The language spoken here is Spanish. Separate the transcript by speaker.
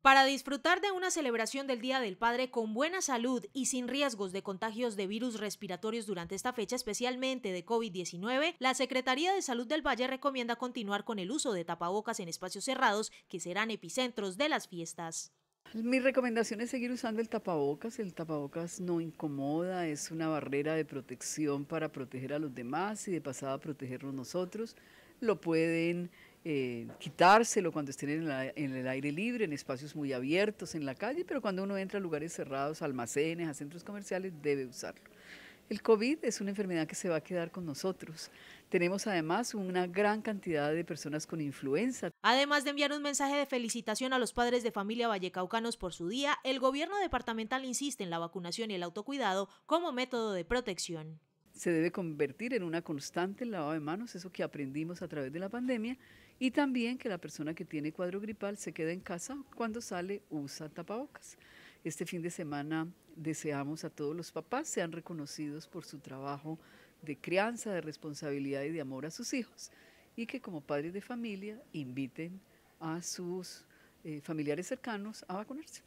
Speaker 1: Para disfrutar de una celebración del Día del Padre con buena salud y sin riesgos de contagios de virus respiratorios durante esta fecha, especialmente de COVID-19, la Secretaría de Salud del Valle recomienda continuar con el uso de tapabocas en espacios cerrados que serán epicentros de las fiestas.
Speaker 2: Mi recomendación es seguir usando el tapabocas. El tapabocas no incomoda, es una barrera de protección para proteger a los demás y de pasada protegernos nosotros. Lo pueden eh, quitárselo cuando estén en, en, el aire libre, en espacios muy abiertos, en la calle, pero cuando uno entra a lugares cerrados, almacenes, a centros comerciales, debe usarlo. El COVID es una enfermedad que se va a quedar con nosotros. Tenemos además una gran cantidad de personas con influenza.
Speaker 1: Además de enviar un mensaje de felicitación a los padres de familia vallecaucanos por su día, el gobierno departamental insiste en la vacunación y el autocuidado como método de protección
Speaker 2: se debe convertir en una constante el lavado de manos, eso que aprendimos a través de la pandemia, y también que la persona que tiene cuadro gripal se quede en casa, cuando sale usa tapabocas. Este fin de semana deseamos a todos los papás sean reconocidos por su trabajo de crianza, de responsabilidad y de amor a sus hijos, y que como padres de familia inviten a sus eh, familiares cercanos a vacunarse.